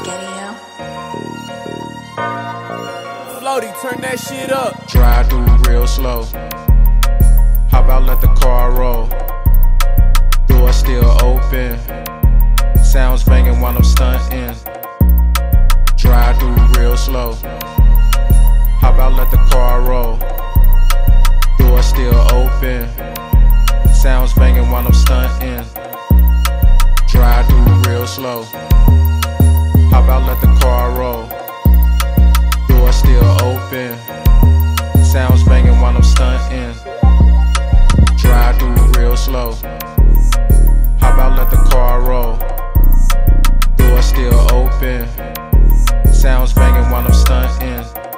video. Floaty, turn that shit up. Drive through real slow. How about let the car roll? Door still open. Sounds banging while I'm stunting. Drive through real slow. How about let the car roll? Door still open. Sounds banging while I'm stunting. Drive through real slow. Sounds banging while I'm stunting.